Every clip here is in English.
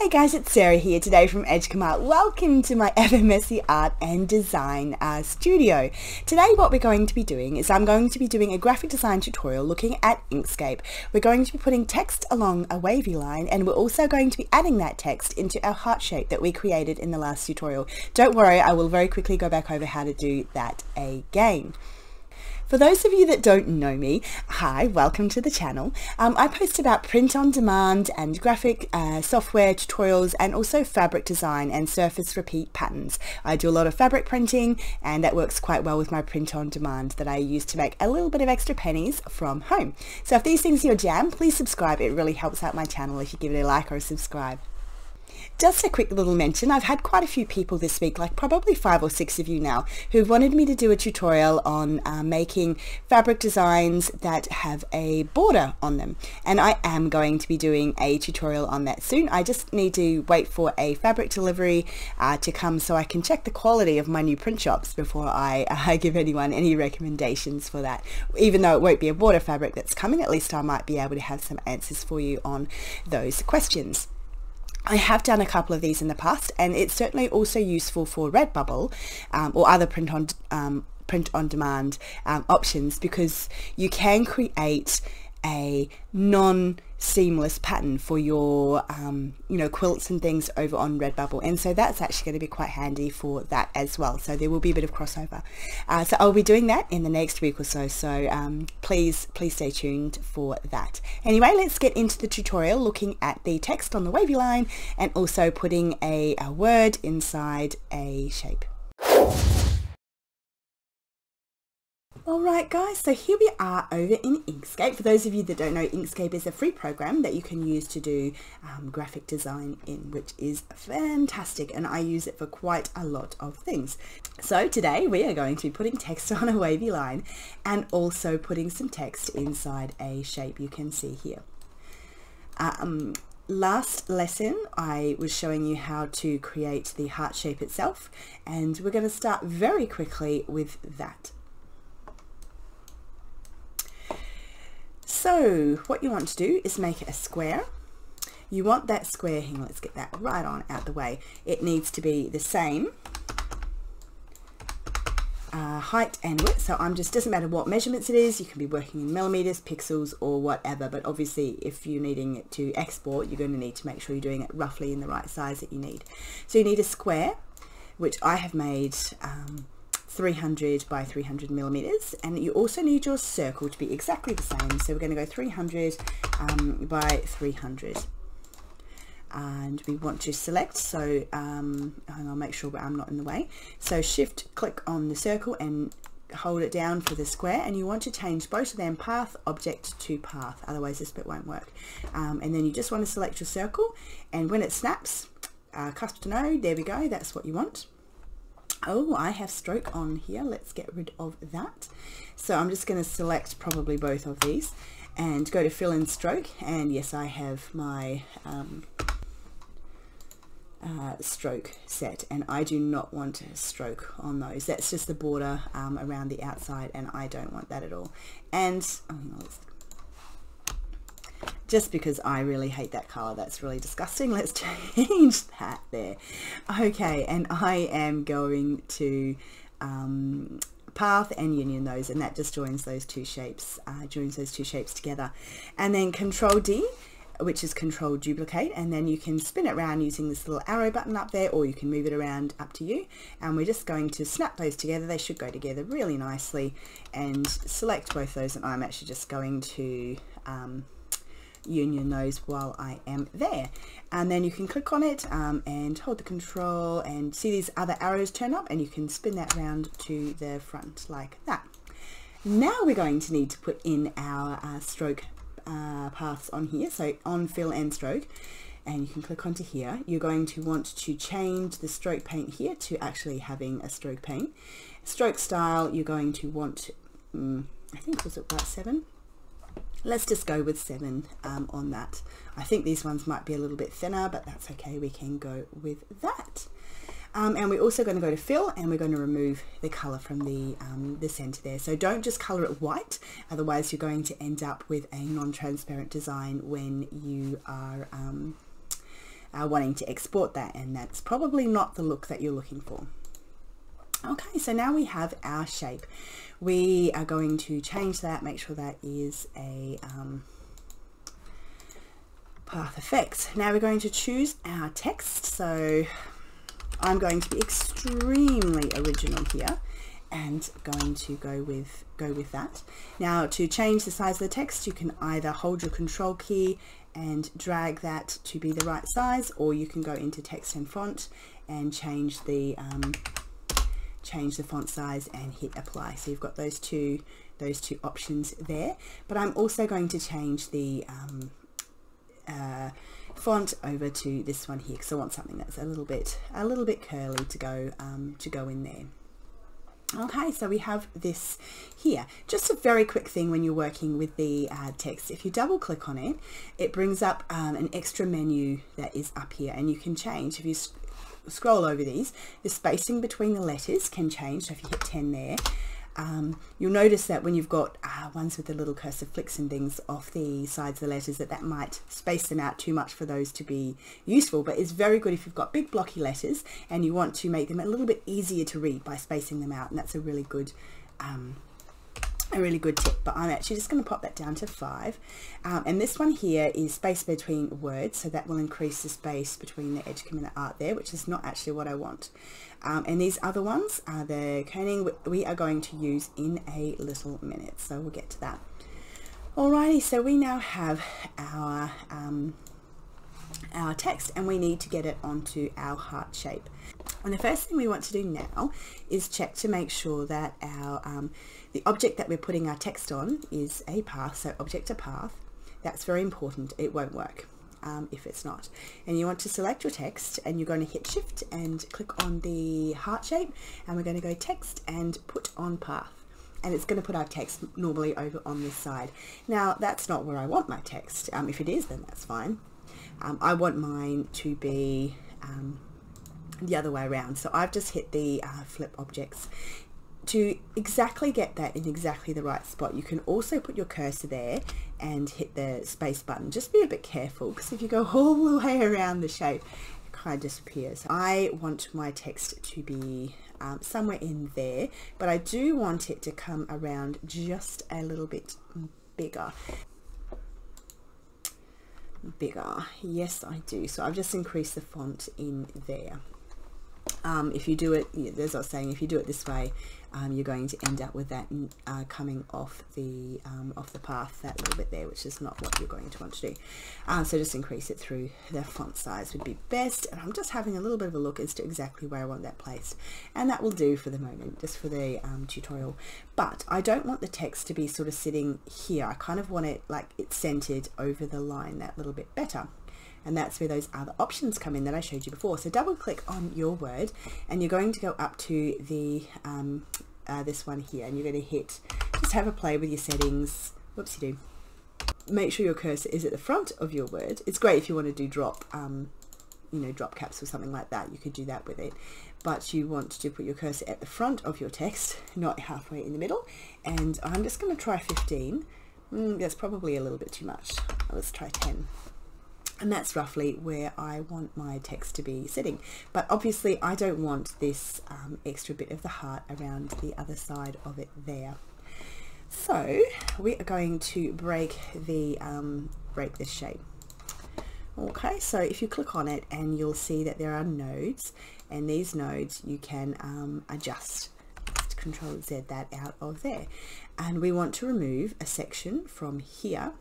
Hey guys, it's Sarah here today from Edgecumbe Art. Welcome to my messy art and design uh, studio. Today what we're going to be doing is I'm going to be doing a graphic design tutorial looking at Inkscape. We're going to be putting text along a wavy line and we're also going to be adding that text into our heart shape that we created in the last tutorial. Don't worry, I will very quickly go back over how to do that again. For those of you that don't know me, hi, welcome to the channel. Um, I post about print on demand and graphic uh, software tutorials and also fabric design and surface repeat patterns. I do a lot of fabric printing and that works quite well with my print on demand that I use to make a little bit of extra pennies from home. So if these things are your jam, please subscribe. It really helps out my channel if you give it a like or a subscribe. Just a quick little mention, I've had quite a few people this week, like probably five or six of you now, who wanted me to do a tutorial on uh, making fabric designs that have a border on them. And I am going to be doing a tutorial on that soon. I just need to wait for a fabric delivery uh, to come so I can check the quality of my new print shops before I uh, give anyone any recommendations for that. Even though it won't be a border fabric that's coming, at least I might be able to have some answers for you on those questions. I have done a couple of these in the past and it's certainly also useful for Redbubble um, or other print on um, print on demand um, options because you can create a non-seamless pattern for your um, you know quilts and things over on Redbubble. And so that's actually going to be quite handy for that as well. So there will be a bit of crossover. Uh, so I'll be doing that in the next week or so. So um, please please stay tuned for that. Anyway let's get into the tutorial looking at the text on the wavy line and also putting a, a word inside a shape Alright guys, so here we are over in Inkscape. For those of you that don't know, Inkscape is a free program that you can use to do um, graphic design in, which is fantastic and I use it for quite a lot of things. So today we are going to be putting text on a wavy line and also putting some text inside a shape you can see here. Um, last lesson I was showing you how to create the heart shape itself and we're going to start very quickly with that. So what you want to do is make it a square. You want that square, hang on, let's get that right on out the way. It needs to be the same uh, height and width. So I'm just, doesn't matter what measurements it is, you can be working in millimeters, pixels or whatever, but obviously if you're needing it to export, you're going to need to make sure you're doing it roughly in the right size that you need. So you need a square, which I have made um, 300 by 300 millimeters and you also need your circle to be exactly the same. So we're going to go 300 um, by 300 and we want to select so um, I'll make sure I'm not in the way. So shift click on the circle and hold it down for the square and you want to change both of them path object to path otherwise this bit won't work. Um, and then you just want to select your circle and when it snaps uh, custom node there we go that's what you want Oh, I have stroke on here. Let's get rid of that. So I'm just going to select probably both of these and go to fill in stroke. And yes, I have my um, uh, stroke set and I do not want a stroke on those. That's just the border um, around the outside and I don't want that at all. And oh, no, just because I really hate that color. That's really disgusting. Let's change that there. Okay, and I am going to um, path and union those and that just joins those two shapes, uh, joins those two shapes together. And then control D which is control duplicate and then you can spin it around using this little arrow button up there or you can move it around up to you and we're just going to snap those together they should go together really nicely and select both those and I'm actually just going to um, union those while I am there. And then you can click on it um, and hold the control and see these other arrows turn up and you can spin that round to the front like that. Now we're going to need to put in our uh, stroke uh, paths on here. So on fill and stroke and you can click onto here. You're going to want to change the stroke paint here to actually having a stroke paint. Stroke style, you're going to want, um, I think was it about seven? Let's just go with seven um, on that. I think these ones might be a little bit thinner, but that's okay. We can go with that. Um, and we're also going to go to fill and we're going to remove the color from the, um, the center there. So don't just color it white, otherwise you're going to end up with a non-transparent design when you are um, uh, wanting to export that and that's probably not the look that you're looking for. Okay, so now we have our shape. We are going to change that, make sure that is a um, path effects. Now we're going to choose our text. So I'm going to be extremely original here and going to go with go with that. Now to change the size of the text you can either hold your control key and drag that to be the right size or you can go into text and font and change the um, change the font size and hit apply so you've got those two those two options there but I'm also going to change the um, uh, font over to this one here because I want something that's a little bit a little bit curly to go um, to go in there Okay, so we have this here. Just a very quick thing when you're working with the uh, text. If you double click on it, it brings up um, an extra menu that is up here and you can change. If you scroll over these, the spacing between the letters can change. So if you hit 10 there, um, you'll notice that when you've got uh, ones with the little cursor flicks and things off the sides of the letters that that might space them out too much for those to be useful but it's very good if you've got big blocky letters and you want to make them a little bit easier to read by spacing them out and that's a really good um, a really good tip but I'm actually just going to pop that down to five. Um, and this one here is space between words so that will increase the space between the edge and art there which is not actually what I want. Um, and these other ones are the kerning we are going to use in a little minute so we'll get to that. Alrighty so we now have our um, our text and we need to get it onto our heart shape and the first thing we want to do now is check to make sure that our um, the object that we're putting our text on is a path, so object to path. That's very important. It won't work um, if it's not. And you want to select your text and you're going to hit shift and click on the heart shape and we're going to go text and put on path and it's going to put our text normally over on this side. Now that's not where I want my text. Um, if it is then that's fine. Um, I want mine to be um, the other way around. So I've just hit the uh, flip objects. To exactly get that in exactly the right spot you can also put your cursor there and hit the space button. Just be a bit careful because if you go all the way around the shape it kind of disappears. I want my text to be um, somewhere in there but I do want it to come around just a little bit bigger bigger. Yes I do. So I've just increased the font in there um, if you do it, as I was saying, if you do it this way, um, you're going to end up with that uh, coming off the um, off the path that little bit there which is not what you're going to want to do. Uh, so just increase it through the font size would be best and I'm just having a little bit of a look as to exactly where I want that placed. And that will do for the moment just for the um, tutorial. But I don't want the text to be sort of sitting here. I kind of want it like it's centered over the line that little bit better and that's where those other options come in that I showed you before. So double click on your word and you're going to go up to the um, uh, this one here and you're going to hit just have a play with your settings. Whoopsie do make sure your cursor is at the front of your word. It's great if you want to do drop um, you know drop caps or something like that you could do that with it. But you want to put your cursor at the front of your text not halfway in the middle. And I'm just going to try 15 mm, that's probably a little bit too much. Let's try 10 and that's roughly where I want my text to be sitting. But obviously I don't want this um, extra bit of the heart around the other side of it there. So we are going to break the um, break this shape. Okay so if you click on it and you'll see that there are nodes and these nodes you can um, adjust. Control Z that out of there. And we want to remove a section from here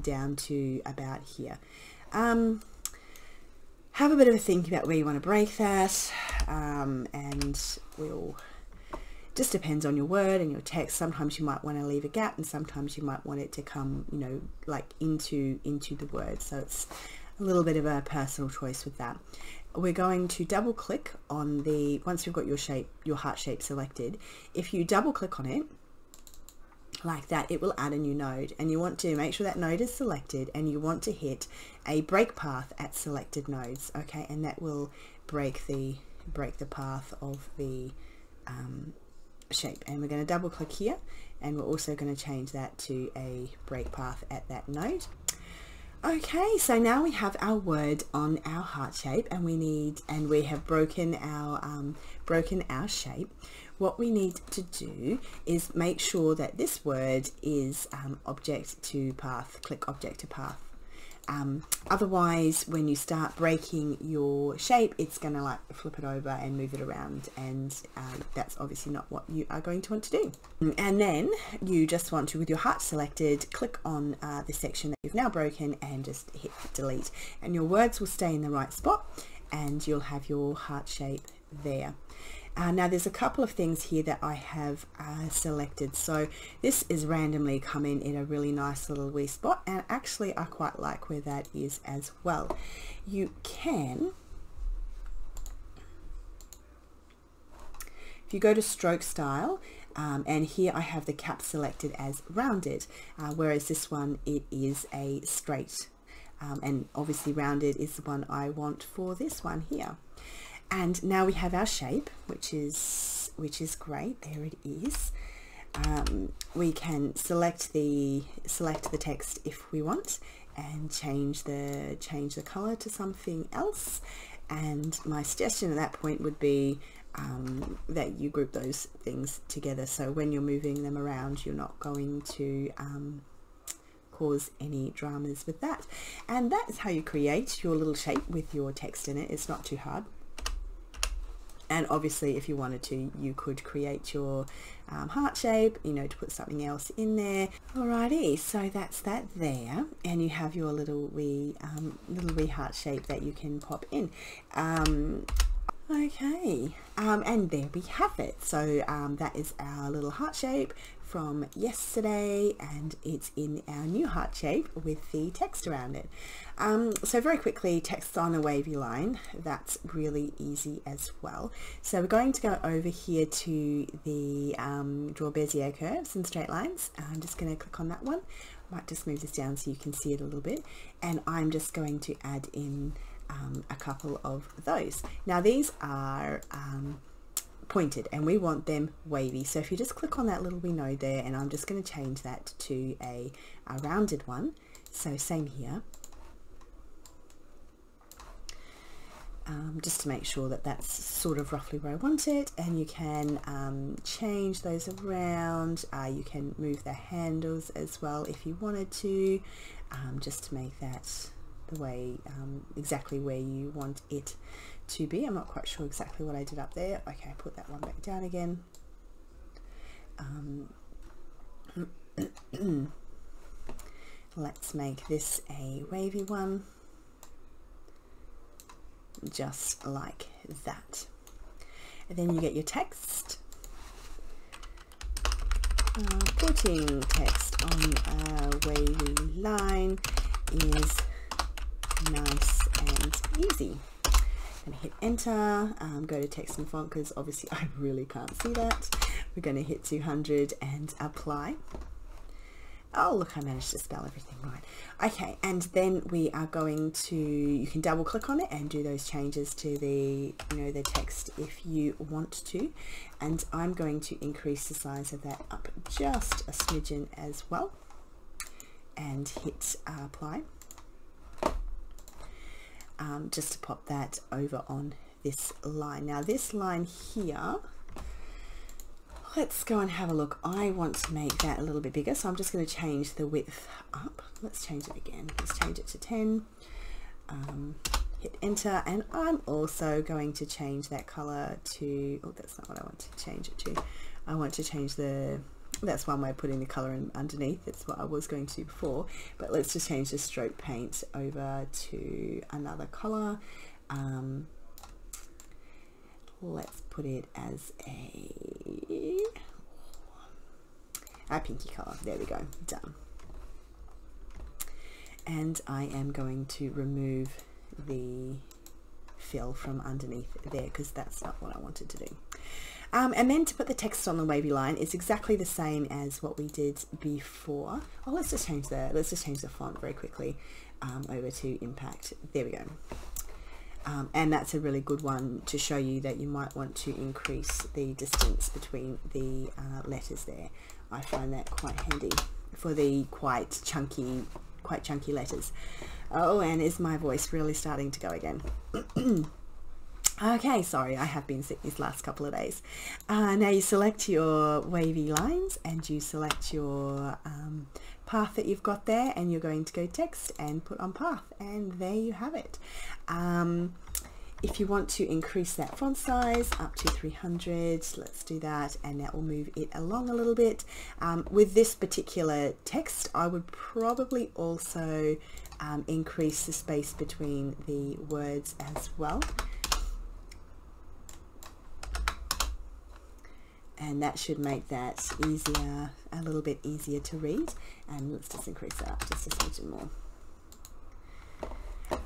down to about here um, have a bit of a think about where you want to break that um, and we'll just depends on your word and your text. Sometimes you might want to leave a gap and sometimes you might want it to come you know like into into the word. So it's a little bit of a personal choice with that. We're going to double click on the once you've got your shape your heart shape selected if you double click on it like that, it will add a new node and you want to make sure that node is selected and you want to hit a break path at selected nodes, okay, and that will break the break the path of the um, shape. And we're going to double click here and we're also going to change that to a break path at that node. Okay, so now we have our word on our heart shape and we need, and we have broken our, um, broken our shape. What we need to do is make sure that this word is um, object to path, click object to path. Um, otherwise, when you start breaking your shape, it's going to like flip it over and move it around and um, that's obviously not what you are going to want to do. And then you just want to, with your heart selected, click on uh, the section that you've now broken and just hit delete. And your words will stay in the right spot and you'll have your heart shape there. Uh, now there's a couple of things here that I have uh, selected. So this is randomly coming in a really nice little wee spot and actually I quite like where that is as well. You can, if you go to stroke style, um, and here I have the cap selected as rounded, uh, whereas this one it is a straight um, and obviously rounded is the one I want for this one here and now we have our shape which is which is great. There it is. Um, we can select the select the text if we want and change the change the color to something else. And my suggestion at that point would be um, that you group those things together. So when you're moving them around you're not going to um, cause any dramas with that. And that's how you create your little shape with your text in it. It's not too hard and obviously if you wanted to you could create your um, heart shape you know to put something else in there. Alrighty so that's that there. And you have your little wee um, little wee heart shape that you can pop in. Um, okay. Um, and there we have it. So um, that is our little heart shape from yesterday and it's in our new heart shape with the text around it. Um, so very quickly, text on a wavy line, that's really easy as well. So we're going to go over here to the um, draw Bezier curves and straight lines. I'm just going to click on that one. I might just move this down so you can see it a little bit. And I'm just going to add in um, a couple of those. Now these are um, pointed and we want them wavy. So if you just click on that little we know there and I'm just going to change that to a, a rounded one. So same here. Um, just to make sure that that's sort of roughly where I want it and you can um, change those around. Uh, you can move the handles as well if you wanted to um, just to make that the way um, exactly where you want it to be. I'm not quite sure exactly what I did up there. Okay, I put that one back down again. Um, let's make this a wavy one just like that and then you get your text uh, putting text on a wavy line is nice and easy going to hit enter, um, go to text and font because obviously I really can't see that. We're going to hit 200 and apply. Oh, look, I managed to spell everything right. Okay, and then we are going to, you can double click on it and do those changes to the, you know, the text if you want to. And I'm going to increase the size of that up just a smidgen as well and hit apply um, just to pop that over on this line. Now this line here, let's go and have a look. I want to make that a little bit bigger, so I'm just going to change the width up. Let's change it again. Let's change it to 10. Um, hit enter and I'm also going to change that color to oh that's not what I want to change it to I want to change the that's one way of putting the colour in underneath. That's what I was going to do before. But let's just change the stroke paint over to another colour. Um, let's put it as a a pinky colour. There we go. Done. And I am going to remove the fill from underneath there because that's not what I wanted to do um, and then to put the text on the wavy line is exactly the same as what we did before. Oh, let's just change the let's just change the font very quickly um, over to impact. There we go. Um, and that's a really good one to show you that you might want to increase the distance between the uh, letters there. I find that quite handy for the quite chunky, quite chunky letters. Oh, and is my voice really starting to go again? okay, sorry, I have been sick these last couple of days. Uh, now you select your wavy lines and you select your um, path that you've got there and you're going to go text and put on path and there you have it. Um, if you want to increase that font size up to 300 let's do that and that will move it along a little bit um, with this particular text I would probably also um, increase the space between the words as well and that should make that easier a little bit easier to read. And let's just increase that up just a smidgen more.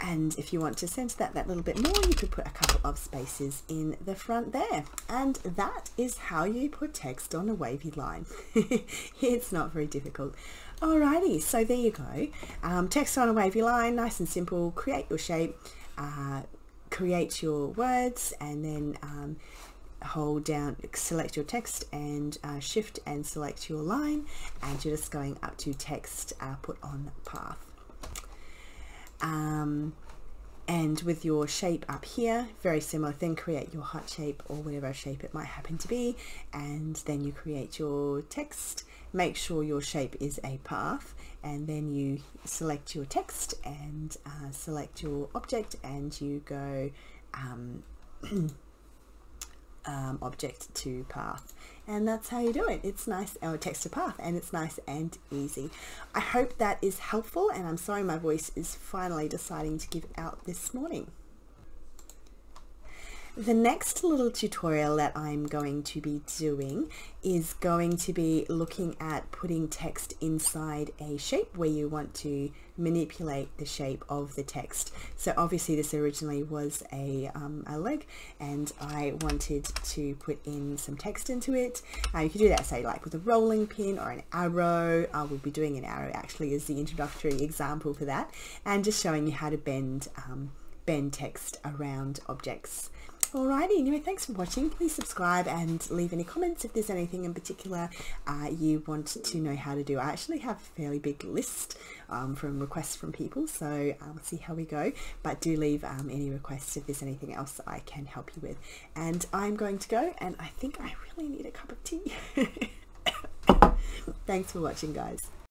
And if you want to center that that little bit more you could put a couple of spaces in the front there. And that is how you put text on a wavy line. It's not very difficult. Alrighty so there you go. Um, text on a wavy line nice and simple. Create your shape uh, create your words and then um, hold down select your text and uh, shift and select your line and you're just going up to text put on path. Um, and with your shape up here very similar thing create your heart shape or whatever shape it might happen to be and then you create your text. Make sure your shape is a path and then you select your text and uh, select your object and you go um, um, object to path. And that's how you do it. It's nice or text to path and it's nice and easy. I hope that is helpful and I'm sorry my voice is finally deciding to give out this morning the next little tutorial that I'm going to be doing is going to be looking at putting text inside a shape where you want to manipulate the shape of the text. So obviously this originally was a, um, a leg and I wanted to put in some text into it. Uh, you could do that say like with a rolling pin or an arrow. I will be doing an arrow actually as the introductory example for that and just showing you how to bend um, bend text around objects. Alrighty, anyway, thanks for watching. Please subscribe and leave any comments if there's anything in particular uh, you want to know how to do. I actually have a fairly big list um, from requests from people, so um, see how we go. But do leave um, any requests if there's anything else I can help you with. And I'm going to go, and I think I really need a cup of tea. thanks for watching, guys.